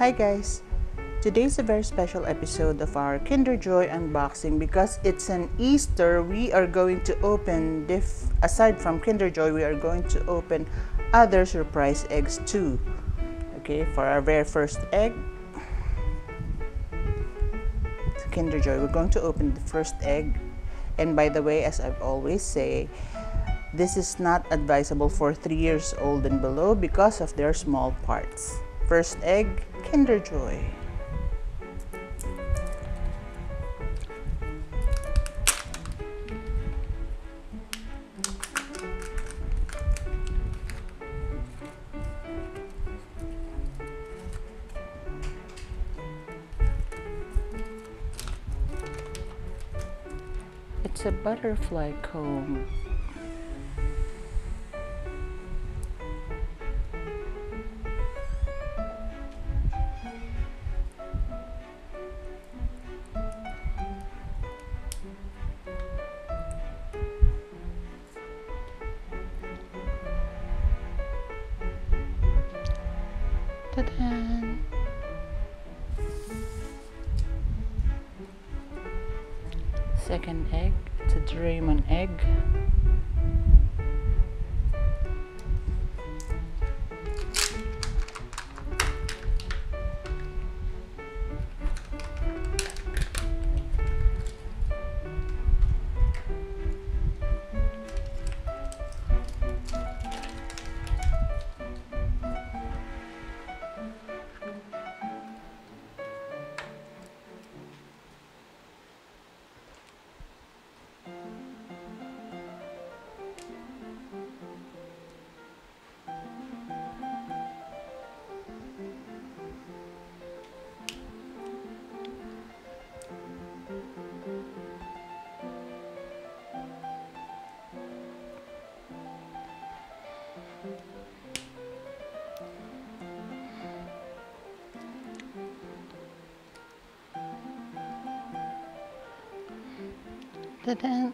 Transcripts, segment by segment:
Hi guys! Today's a very special episode of our Kinder Joy unboxing because it's an Easter. We are going to open, aside from Kinder Joy, we are going to open other surprise eggs too. Okay, for our very first egg, Kinder Joy, we're going to open the first egg. And by the way, as I've always say, this is not advisable for 3 years old and below because of their small parts. First egg, Kinder Joy. It's a butterfly comb. Ta-da! Second egg, it's a Doraemon egg. Ta-da!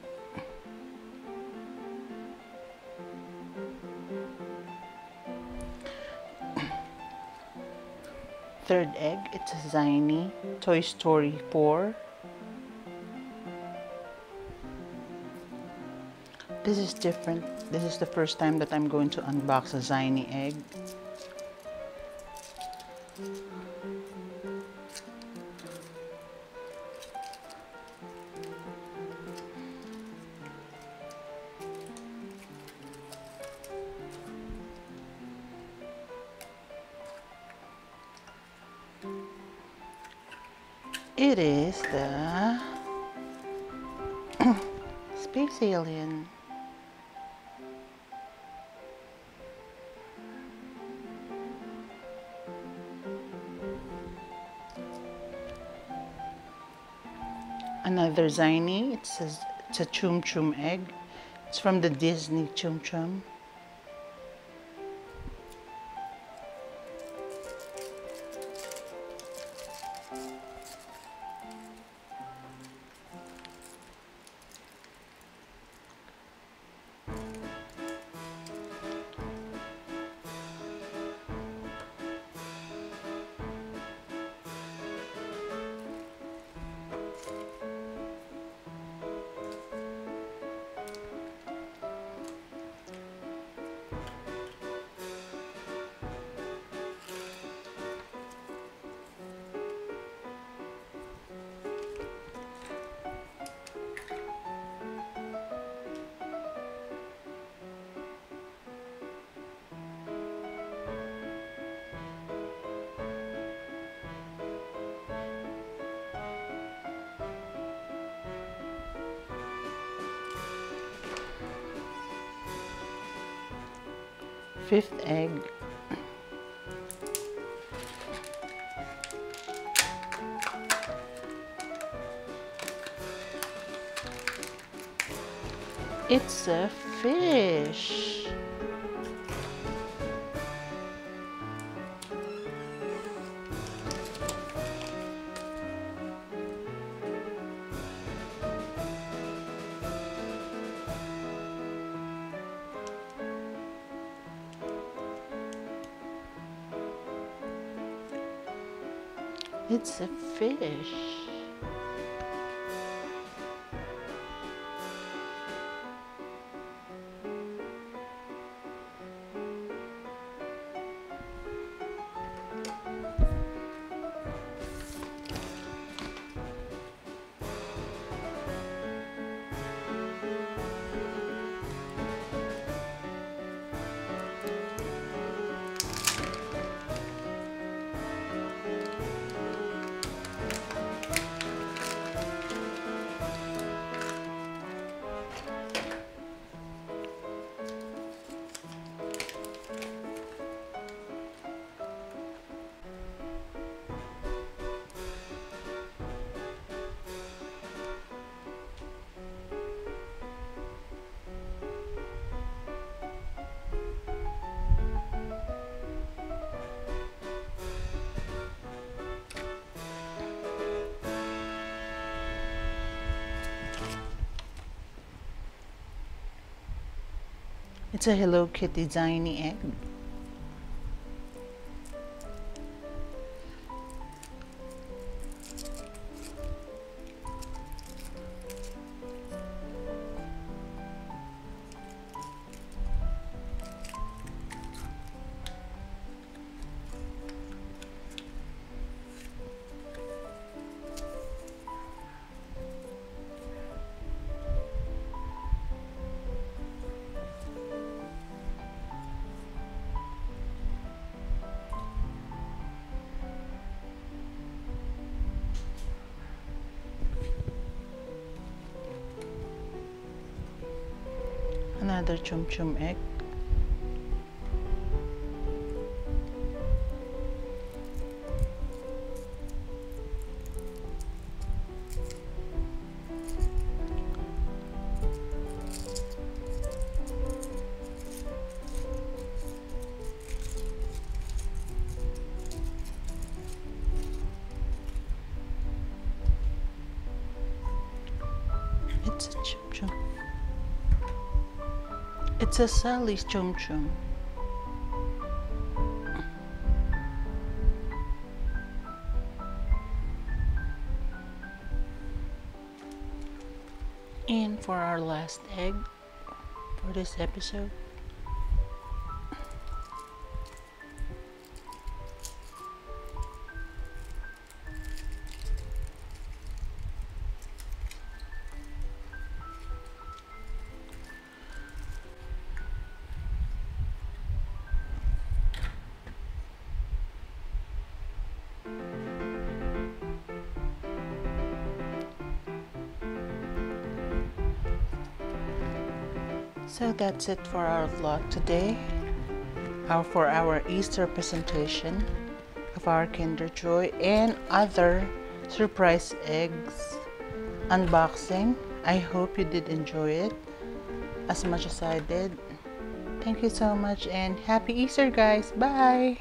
Third egg, it's a Zaini Toy Story 4. This is different. This is the first time that I'm going to unbox a Zaini egg. It is the space alien. Another Zaini. It says it's a Tsum Tsum egg. It's from the Disney Tsum Tsum. Fifth egg. It's a fish. It's a fish. It's a Hello Kitty tiny egg. Another Tsum Tsum egg. It's a chum. It's a Sally's Tsum Tsum. And for our last egg for this episode, So that's it for our vlog today. Our, for our Easter presentation of our Kinder Joy and other surprise eggs unboxing. I hope you did enjoy it as much as I did. Thank you so much and happy Easter guys. Bye.